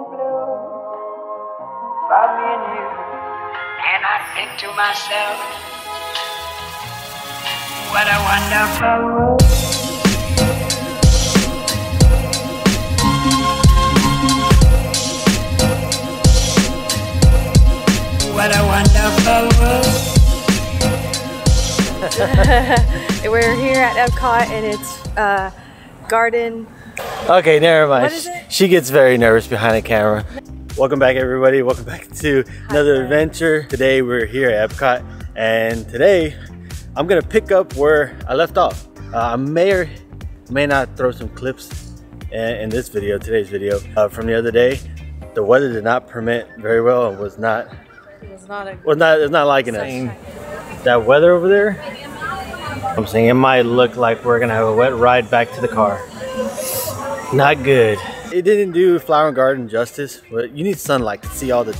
in blue for me and you. And I think to myself, what a wonderful world. What a wonderful world. We're here at Epcot and it's uh, garden. Okay, never mind. What is it? She gets very nervous behind the camera. Welcome back, everybody. Welcome back to another adventure. Today we're here at Epcot, and today I'm gonna pick up where I left off. Uh, I may or may not throw some clips in, in this video, today's video, uh, from the other day. The weather did not permit very well and was not It was not a was not it's not liking us. That weather over there, I'm saying it might look like we're gonna have a wet ride back to the car. Not good. It didn't do flower and garden justice, but you need sunlight to see all the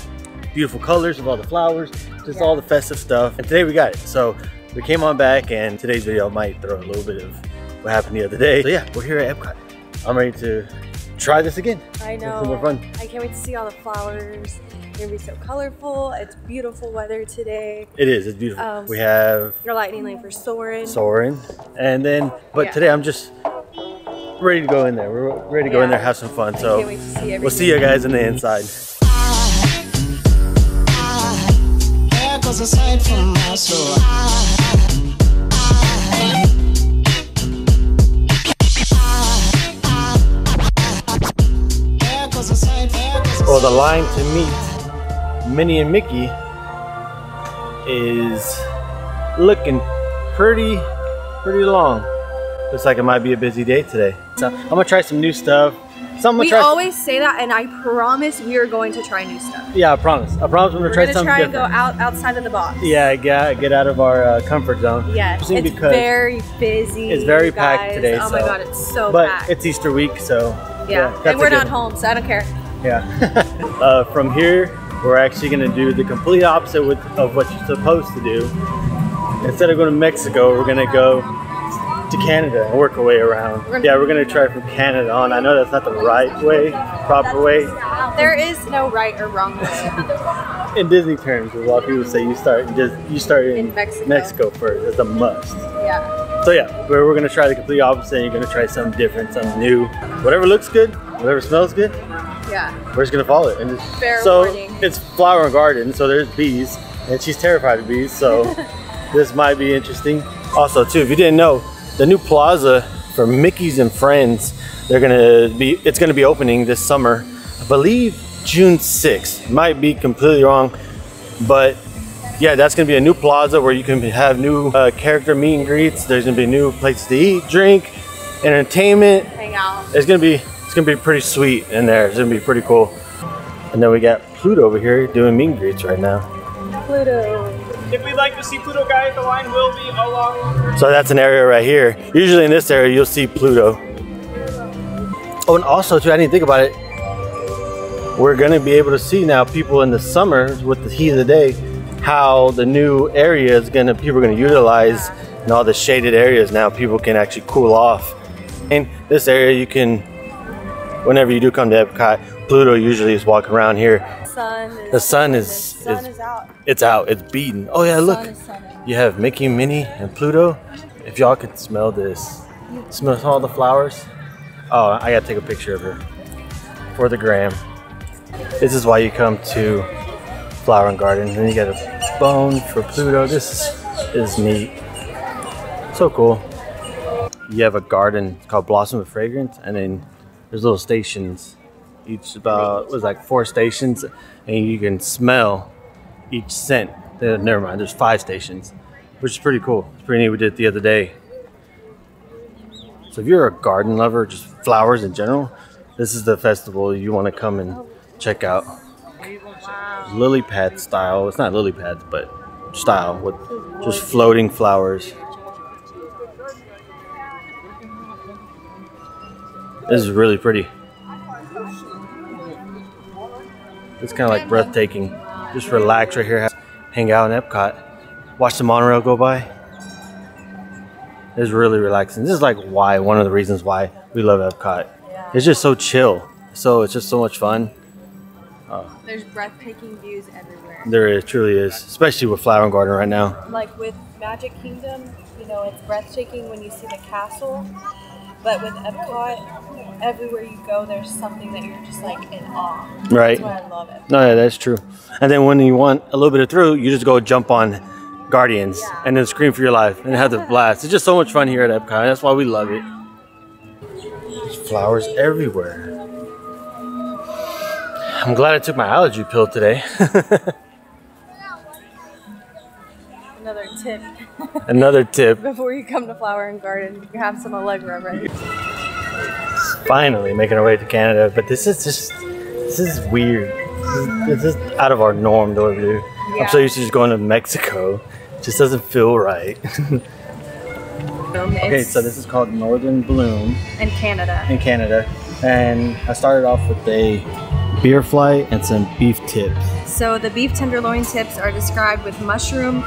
beautiful colors of all the flowers, just all the festive stuff. And today we got it. So we came on back and today's video might throw a little bit of what happened the other day. So yeah, we're here at Epcot. I'm ready to try this again. I It's know. more fun. I can't wait to see all the flowers. They're gonna be so colorful. It's beautiful weather today. It is, it's beautiful. Um, we have Your lightning lane for Soarin'. Soarin'. And then, but Yeah. today I'm just ready to go in there. We're ready to go in there, have some fun. So can't wait to see we'll see you guys in the inside. There goes a sight from my soul. There goes a sight, there goes a Well, the line to meet Minnie and Mickey is looking pretty, pretty long. Looks like it might be a busy day today. So I'm gonna try some new stuff. Some I'm We always say that, and I promise we are going to try new stuff. yeah, I promise. I promise I'm gonna We're try gonna something try and go out outside of the box. Yeah, get get out of our uh, comfort zone. Yes, it's because- very busy. It's very packed today, Oh my god, it's so But packed. it's Easter week, so yeah, that's and we're not home, so I don't care. Yeah. uh, from here, we're actually going to do the complete opposite with, of what you're supposed to do. Instead of going to Mexico, we're going to go to Canada and work our way around. We're yeah, we're going to try from Canada on. I know that's not the right way, proper way. There is no right or wrong way. In Disney terms, a lot of people say you start in Dis- you start in, In Mexico. first. It's a must. yeah. So yeah, we're, we're going to try the complete opposite. You're going to try something different, something new. Whatever looks good, whatever smells good, Yeah. we're just gonna follow it. And just, Fair so warning. it's flower and garden, so there's bees, and she's terrified of bees, so this might be interesting. Also, too, if you didn't know, the new plaza for Mickey's and Friends, they're gonna be, it's gonna be opening this summer. I believe June 6th. Might be completely wrong, but yeah, that's gonna be a new plaza where you can have new uh, character meet and greets. There's gonna be new places to eat, drink, entertainment. Hang out. It's gonna be it's gonna be pretty sweet in there. It's gonna be pretty cool. And then we got Pluto over here doing meet and greets right now. Pluto. If we'd like to see Pluto guide, the line will be along. So that's an area right here. Usually in this area you'll see Pluto. Oh, and also too, I didn't think about it. We're gonna be able to see now people in the summer with the heat of the day, how the new area is gonna people are gonna utilize and all the shaded areas now people can actually cool off. In this area you can whenever you do come to Epcot, Pluto usually is walking around here. Sun The sun is- the sun is- is out. It's out, it's beaten. Oh yeah, look. Sun is sunning. You have Mickey, Minnie, and Pluto. If y'all could smell this, smell all the flowers. Oh, I gotta take a picture of her for the gram. This is why you come to Flower and Garden. And you got a bone for Pluto. This is neat. So cool. You have a garden called Blossom of Fragrance, and then there's little stations. Each about it was like four stations, and you can smell each scent. Uh, never mind, there's five stations, which is pretty cool. It's pretty neat. We did it the other day. So if you're a garden lover, just flowers in general, this is the festival you want to come and check out. Lily pad style. It's not lily pads, but style with just floating flowers. This is really pretty. It's kind of like breathtaking. Just relax right here, hang out in Epcot, watch the monorail go by. It's really relaxing. This is like why one of the reasons why we love Epcot. It's just so chill. So it's just so much fun. Uh, There's breathtaking views everywhere. There is, truly is, especially with Flower and Garden right now. Like with Magic Kingdom, you know, it's breathtaking when you see the castle. But with Epcot, everywhere you go, there's something that you're just like in awe. Right. That's why I love it. No, yeah, that's true. And then when you want a little bit of through, you just go jump on Guardians Yeah. and then scream for your life and have the blast. It's just so much fun here at Epcot. That's why we love it. There's flowers everywhere. I'm glad I took my allergy pill today. Another tip Another tip. before you come to Flower and Garden, you have some Allegra ready. Finally making our way to Canada, but this is just this is weird. This is, this is out of our norm, though. Dude. I'm so used to just going to Mexico. It just doesn't feel right. okay, so this is called Northern Bloom. in Canada. in Canada, and I started off with a beer flight and some beef tips. So the beef tenderloin tips are described with mushroom,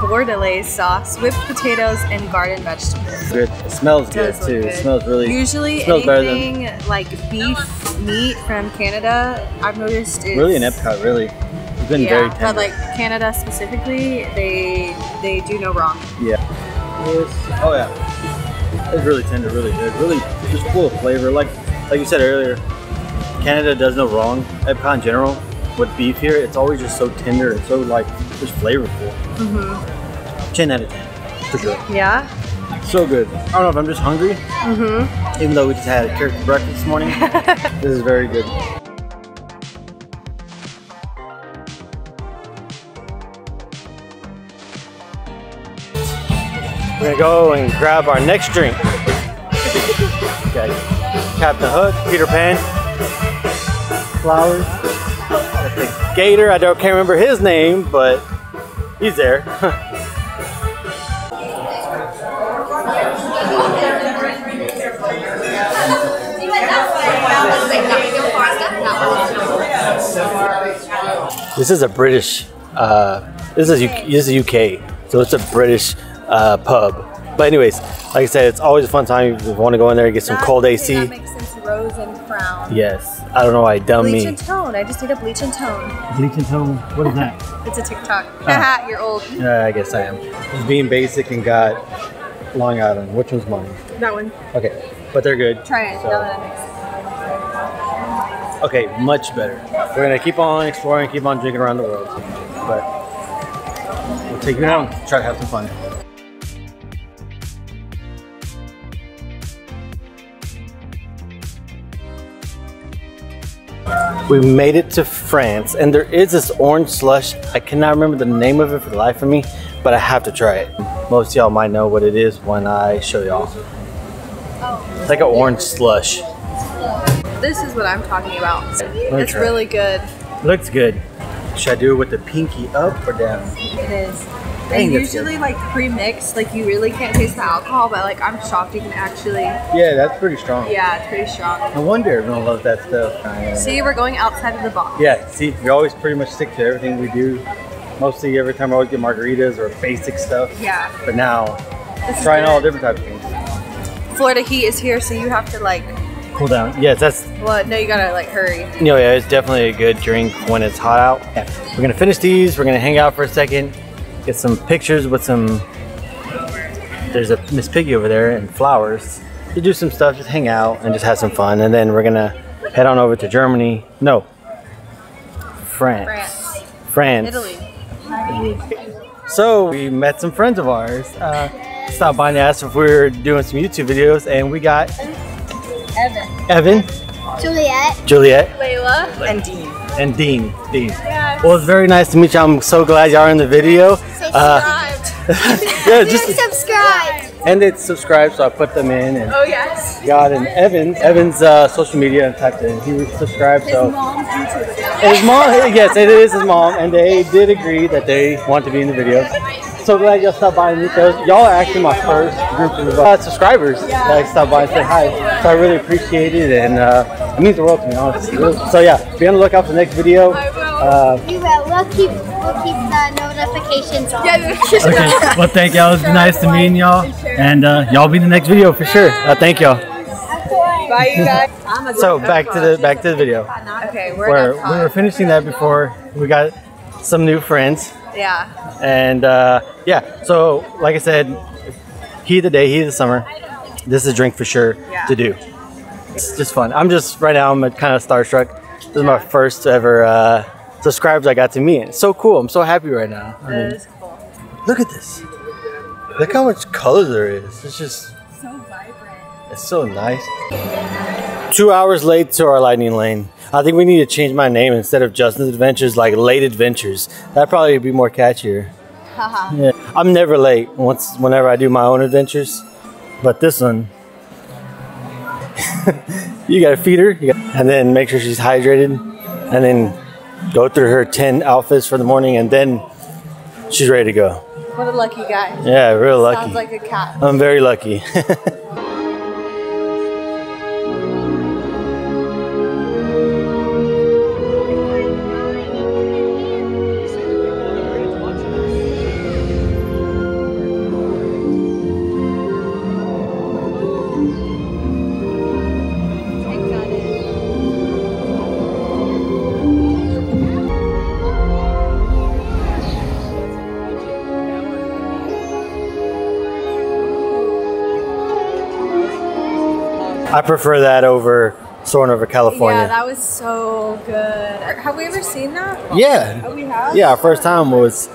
bordelaise sauce, whipped potatoes, and garden vegetables. Good. It smells good too. good. It smells really. Usually, smells better than- like beef meat from Canada, I've noticed is really in Epcot. Really, it's been Yeah, very tender. but like Canada specifically, they they do no wrong. yeah. It's- oh yeah, it's really tender, really good, really just full of flavor. Like like you said earlier, Canada does no wrong. Epcot in general, with beef here, it's always just so tender and so like just flavorful. Mm-hmm. Ten out of ten, for sure. Yeah. So good. I don't know if I'm just hungry. Mm-hmm. Even though we just had a carrot breakfast this morning, this is very good. We're gonna go and grab our next drink. Okay. Captain Hook, Peter Pan, flowers. The Gator. I don't can't remember his name, but he's there. This is a British. Uh, this is this is UK, so it's a British uh, pub. But anyways, like I said, it's always a fun time if you want to go in there and get some cold AC. That. Rose and crown. Yes, I don't know why dumb Bleach me. Bleach and tone. I just need a bleach and tone. Bleach and tone. What is that? It's a TikTok. Ah. Haha, You're old. Yeah, I guess I am. Just being basic and got Long Island. Which one's mine? That one. Okay, but they're good. Try it. So- Now that I mix. Okay, much better. We're gonna keep on exploring, keep on drinking around the world. But we'll take you down, try to have some fun. We made it to France, and there is this orange slush. I cannot remember the name of it for the life of me, but I have to try it. Most of y'all might know what it is when I show y'all. Oh. It's like an orange slush. This is what I'm talking about. It's really good. Looks good. Should I do it with the pinky up or down? It is. And usually like pre-mixed, like you really can't taste the alcohol, but like I'm shocked you can actually. Yeah, that's pretty strong. Yeah, it's pretty strong. No wonder everyone loves that stuff. See, we're going outside of the box. Yeah, see, we always pretty much stick to everything we do. Mostly every time I always get margaritas or basic stuff. Yeah. But now, This trying all different types of things. Florida heat is here, so you have to like. Cool down. Yes, that's, Well, no, you gotta like hurry. you know, yeah, it's definitely a good drink when it's hot out. Yeah. We're gonna finish these, we're gonna hang out for a second, get some pictures with some, there's a Miss Piggy over there and flowers. To do some stuff, just hang out and just have some fun. And then we're gonna head on over to Germany. No, France. France, France. Italy. So we met some friends of ours. Uh, stopped by and asked if we were doing some YouTube videos, and we got Evan. Evan, Juliet. Juliet, Layla. And Dean. And Dean. Dean. Yes. Well, it's very nice to meet you. I'm so glad y'all are in the video. Uh, yeah, just Subscribe. and it's subscribed, so I put them in and Oh yes. got and Evan. Evans' uh, social media and typed in. He subscribed, so mom's YouTube his mom. Yes, it is his mom, and they did agree that they want to be in the video. So glad y'all stopped by and meet those. Y'all are actually my first group of uh, subscribers that stopped by and said hi. So I really appreciate it, and uh, it means the world to me, honestly. So yeah, be on the lookout for the next video. I will. Uh, We will. We'll keep. We'll keep the notifications on. Yeah, okay. Well, thank y'all. It was nice to meet y'all, and uh, y'all be in the next video for sure. Uh, thank y'all. Bye, you guys. So back to the back to the video. Okay, we're Where we were finishing that before we got some new friends. Yeah. And uh, yeah, so like I said, heat of the day, heat of the summer. This is a drink for sure Yeah. to do. It's just fun. I'm just right now. I'm kind of starstruck. This is my first ever uh, subscribers I got to meet. It's so cool. I'm so happy right now. I mean, cool. look at this. Look how much color there is. It's just So vibrant. it's so nice. Two hours late to our lightning lane. I think we need to change my name instead of Justin's Adventures, like Late Adventures. That'd probably be more catchier. yeah, I'm never late once whenever I do my own adventures, but this one, you gotta feed her, you gotta- and then make sure she's hydrated, and then go through her ten outfits for the morning, and then she's ready to go. What a lucky guy. Yeah, real lucky. Sounds like a cat. I'm very lucky. I prefer that over Soarin' over California. Yeah, that was so good. Have we ever seen that? Yeah. Oh, we have? Yeah, our first time was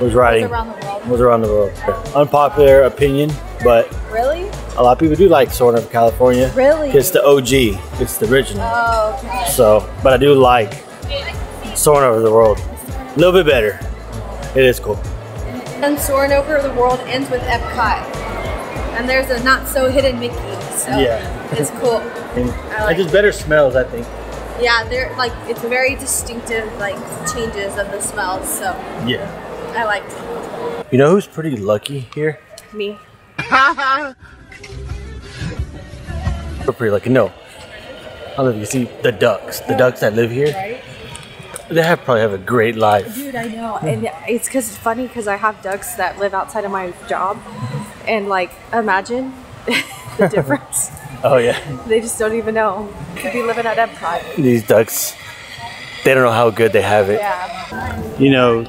was riding. Was around the world. Was around the world. Unpopular opinion, but Really? a lot of people do like Soarin' over California. Really? It's the OG. It's the original. Oh, okay. So, but I do like Soarin' over the world. A little bit better. It is cool. And Soarin' Over the World ends with Epcot. And there's a not so hidden Mickey. So Yeah. it's cool. I like it just better smells, I think. Yeah, they're like it's very distinctive like changes of the smells, so Yeah. I like it. You know who's pretty lucky here? me. We're pretty lucky. No. I don't know if you see the ducks. The ducks that live here. Right? They have probably have a great life. Dude, I know, and it's because it's funny because I have ducks that live outside of my job, and like imagine the difference. Oh yeah. they just don't even know. Could be living at Epcot. These ducks, they don't know how good they have it. Yeah. You know,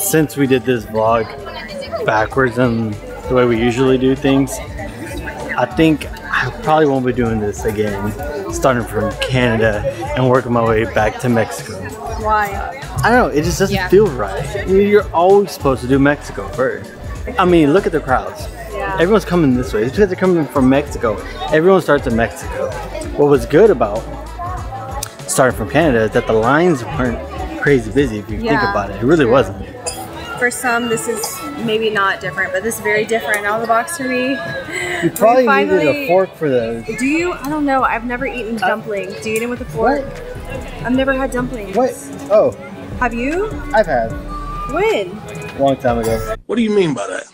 since we did this vlog backwards and the way we usually do things, I think I probably won't be doing this again, starting from Canada and working my way back to Mexico. Why? I don't know, it just doesn't Yeah. feel right. You're always supposed to do Mexico first. I mean, look at the crowds. Yeah. Everyone's coming this way. It's because they're coming from Mexico. Everyone starts in Mexico. What was good about starting from Canada is that the lines weren't crazy busy if you think about it. It really true. wasn't. For some, this is maybe not different, but this is very different out of the box for me. You probably needed finally- a fork for those. Do you? I don't know. I've never eaten uh, dumplings. Do you eat them with a fork? I've never had dumplings. What? Oh, Have you? I've had When? a long time ago. What do you mean by that?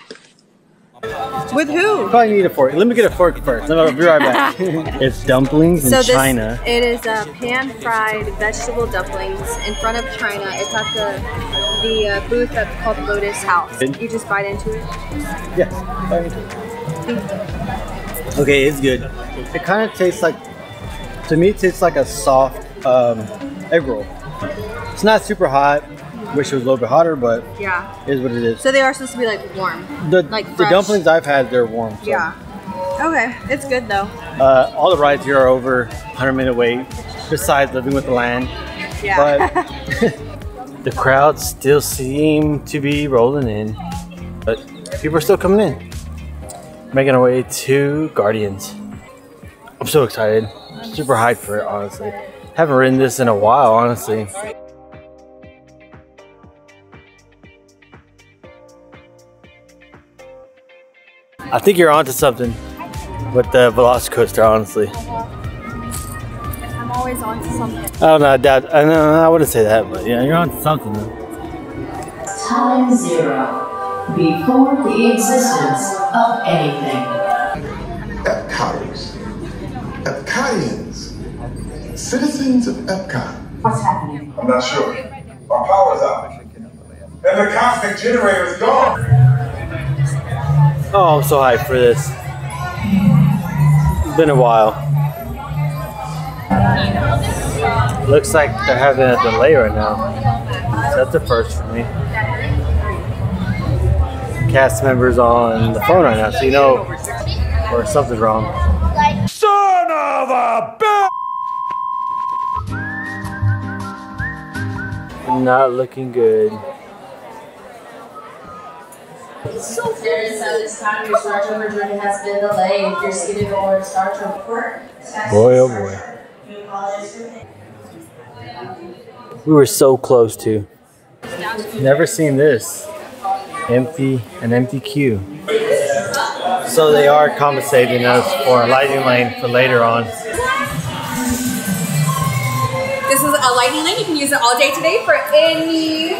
With who? Probably need a fork. Let me get a fork first. Then I'll be right back. it's dumplings in So this, China. it is a pan-fried vegetable dumplings in front of China. It's at the the uh, booth that's called Lotus House. Good. You just bite into it. Yes. bite into it. Okay, it's good. It kind of tastes like, to me, it tastes like a soft um, egg roll. It's not super hot. Wish it was a little bit hotter, but Yeah. it is what it is. So they are supposed to be like warm. The, like the dumplings I've had, they're warm. so. Yeah. Okay, it's good though. Uh, all the rides here are over 100 minute wait, besides living with the land. Yeah. But the crowds still seem to be rolling in. But people are still coming in. Making our way to Guardians. I'm so excited. Super hyped for it, honestly. Haven't ridden this in a while, honestly. I think you're onto something with the Velocicoaster, honestly. I'm always on to something. I don't know, I doubt, I, know, I wouldn't say that, but yeah, you're onto something. though. Time zero. Before the existence of anything. Epcoters, Epcotians, citizens of Epcot. What's happening? I'm not sure. Our power's out. And the cosmic generator is gone. Oh, I'm so hyped for this. It's been a while. Looks like they're having a delay right now. So that's the first for me. Cast members on the phone right now, so you know or something's wrong. Son of a bitch! Not looking good. There is at this time your Starjumper journey has been delayed. You're seated aboard Starjumper. Boy, oh boy. We were so close to. Never seen this. Empty, an empty queue. So they are compensating us for a lighting lane for later on. This is a lighting lane. You can use it all day today for any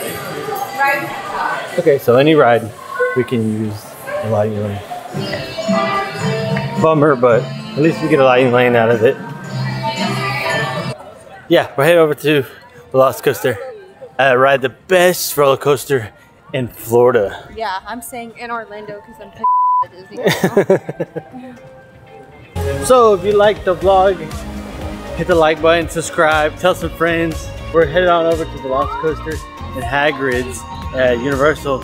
ride. Okay, so any ride, we can use a lighting lane. Bummer, but at least we get a lighting lane out of it. Yeah, we're headed over to Velocicoaster. Uh, ride the best roller coaster in Florida. Yeah, I'm saying in Orlando because I'm pissed at Disney. So if you liked the vlog, hit the like button, subscribe, tell some friends. We're headed on over to Velocicoaster and Hagrid's at Universal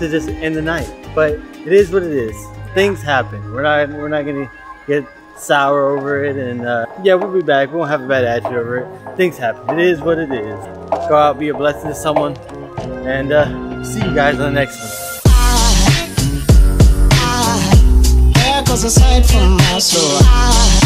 to just end the night. But it is what it is. Things happen. We're not we're not gonna get sour over it and uh, yeah we'll be back. We won't have a bad attitude over it. Things happen. It is what it is. Go out, be a blessing to someone, and uh, see you guys on the next one. Soul. I